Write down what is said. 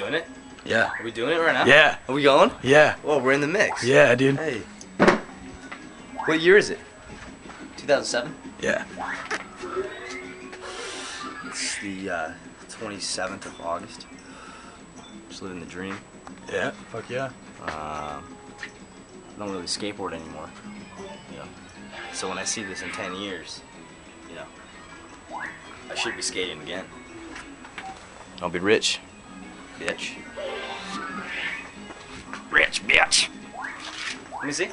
Doing it? Yeah. Are we doing it right now? Yeah. Are we going? Yeah. Well, we're in the mix. Yeah, dude. Hey. What year is it? 2007? Yeah. It's the uh, 27th of August. Just living the dream. Yeah. Fuck yeah. Um, I don't really skateboard anymore. You know. So when I see this in 10 years, you know, I should be skating again. I'll be rich bitch. Rich bitch. Let me see.